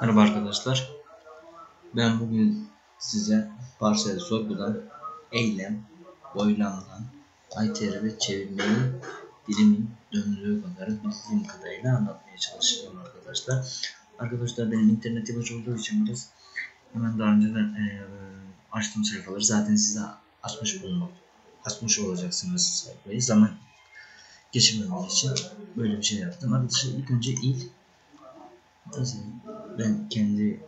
Merhaba arkadaşlar. Ben bugün size parsel sorgudan eylem, boylamdan, ITR ve çevirmeyi dilimin döndüğü kadar bildiğim kadarıyla anlatmaya çalışacağım arkadaşlar. Arkadaşlar benim internet yavaş olduğu için biraz hemen daha önceden e, açtığım sayfaları zaten size açmış bulunmak açmış olacaksınız sayfayı zaman geçirmemeniz için böyle bir şey yaptım. Arkadaşlar ilk önce il Mesela ben kendi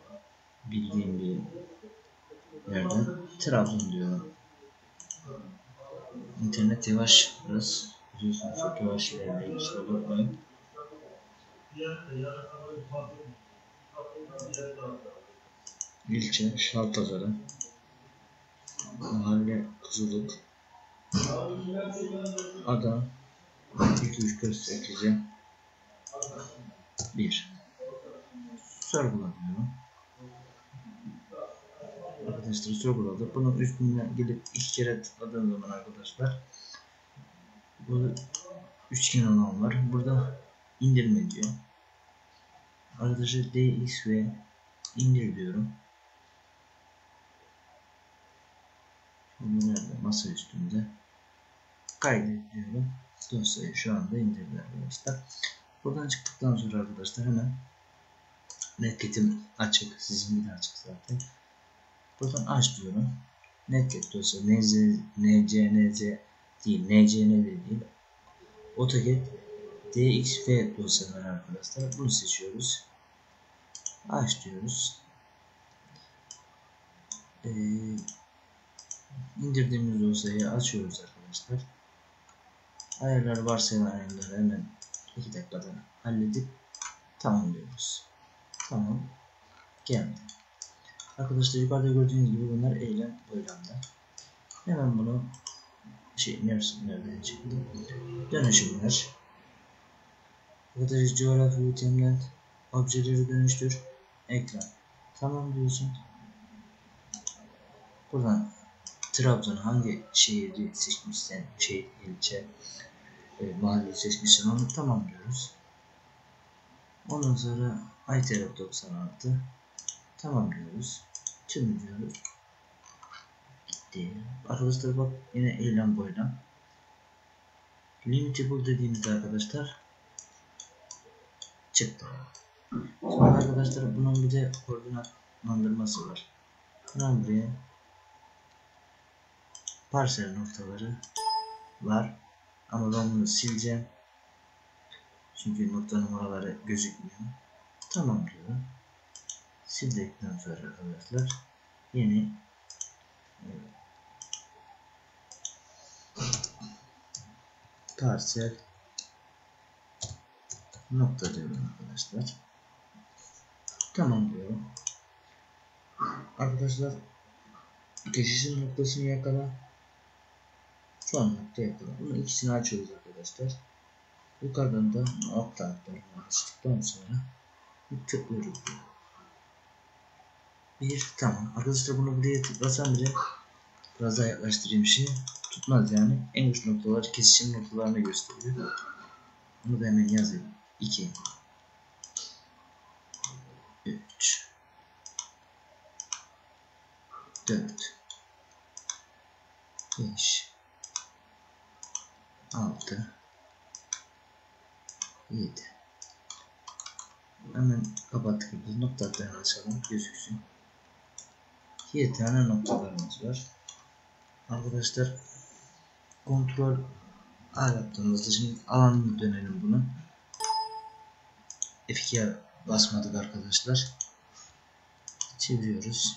bildiğim bir yerden Trabzon diyorum. İnternet yavaş biraz. Biliyorsunuz çok yavaş ilerliyor. Kusura bakmayın. İlçe Şalpazarı Mahalle Kızıllık Adam 2 3 4 8'e 1 sorgulamıyorum. Arkadaşlar sorguladı. Bunun üstüne gelip iki kere tıkladığım zaman arkadaşlar burada üçgen alan var. Burada indirme diyor. Arkadaşlar DX ve indir diyorum. Şimdi nerede? Masa üstünde. Kaydet diyorum. Dosyayı şu anda indirdi arkadaşlar. Buradan çıktıktan sonra arkadaşlar hemen Netget'im açık. Sizin de açık zaten. Buradan aç diyorum. Netget dosya nc, nz değil. ncn de değil. AutoCAD dxf dosyaları arkadaşlar. Bunu seçiyoruz. Aç diyoruz. Ee, indirdiğimiz dosyayı açıyoruz arkadaşlar. Ayarlar varsa ayarları hemen 2 dakikada halledip tamamlıyoruz. Tamam. Geldi. Arkadaşlar yukarıda gördüğünüz gibi bunlar eylem boylamda. Hemen bunu şey neresi nereden çıktı? Dönüşümler. Arkadaşlar coğrafi itemden objeleri dönüştür. Ekran. Tamam diyorsun. Buradan Trabzon hangi şehri seçmişsen, şehir, ilçe, e, mahalleyi seçmişsen onu tamam diyoruz. Ondan sonra ITRF 96 tamam diyoruz. Tüm diyoruz. Gitti. Arkadaşlar bak yine eylem boylam. Limitable dediğimizde arkadaşlar çıktı. Sonra arkadaşlar bunun bir de koordinatlandırması var. Ben buraya parsel noktaları var. Ama ben bunu sileceğim. Çünkü nokta numaraları gözükmüyor. Tamam diyorum. Sildikten sonra arkadaşlar yeni parsel nokta diyorum arkadaşlar. Tamam diyorum. Arkadaşlar geçişin noktasını yakala. Son nokta yakala. Bunu ikisini açıyoruz arkadaşlar. Yukarıdan da nokta aktarımı açtıktan sonra tıklıyoruz. Bir tamam. Arkadaşlar bunu buraya tıklasam bile biraz daha yaklaştırayım şey tutmaz yani. En uç noktalar kesişim noktalarını gösteriyor. Bunu da hemen yazayım. 2 3 4 5 6 7 Hemen kapattık. Noktalarını açalım. Gözüksün. 7 tane noktalarımız var. Arkadaşlar kontrol A yaptığımızda şimdi alanını dönelim bunu. F2'ye basmadık arkadaşlar. Çeviriyoruz.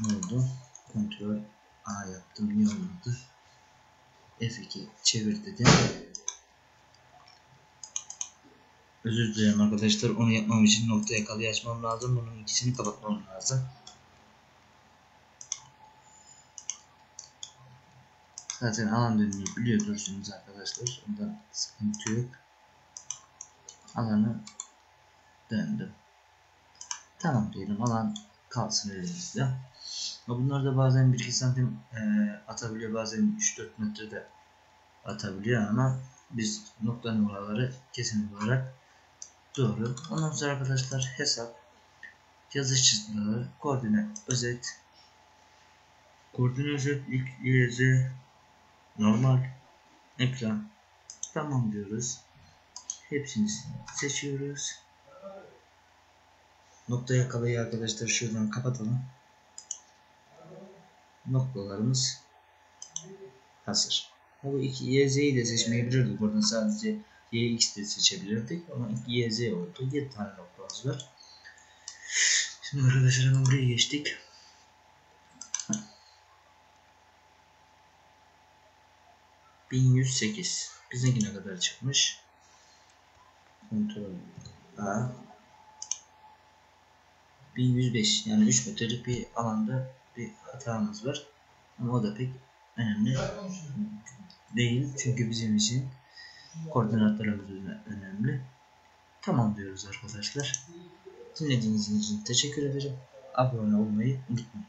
Ne oldu? Kontrol A yaptım. Niye olmadı? F2 çevir dedim. Özür dilerim arkadaşlar. Onu yapmam için nokta yakalıyı açmam lazım. Bunun ikisini kapatmam lazım. Zaten alan dönmeyi biliyordursunuz arkadaşlar. Ondan sıkıntı yok. Alanı döndüm. Tamam diyelim. Alan kalsın elimizde. Bunlar da bazen 1-2 santim e, atabiliyor. Bazen 3-4 metre de atabiliyor ama biz nokta numaraları kesin olarak Doğru. Ondan sonra arkadaşlar hesap, yazı çıktıları, koordinat, özet, koordinat özet, ilk YZ, normal, ekran. Tamam diyoruz. Hepsini seçiyoruz. Nokta yakalayı arkadaşlar şuradan kapatalım. Noktalarımız hazır. Bu iki YZ'yi de seçmeyebilirdik. Buradan sadece YX de seçebilirdik ama YZ oldu. 7 tane noktamız var. Şimdi arkadaşlar hemen buraya geçtik. ...1108. Bizimki ne kadar çıkmış? Kontrol A. 1105 yani 3 metrelik bir alanda bir hatamız var. Ama o da pek önemli değil. Çünkü bizim için koordinatlarımız önemli. Tamam diyoruz arkadaşlar. Dinlediğiniz için teşekkür ederim. Abone olmayı unutmayın.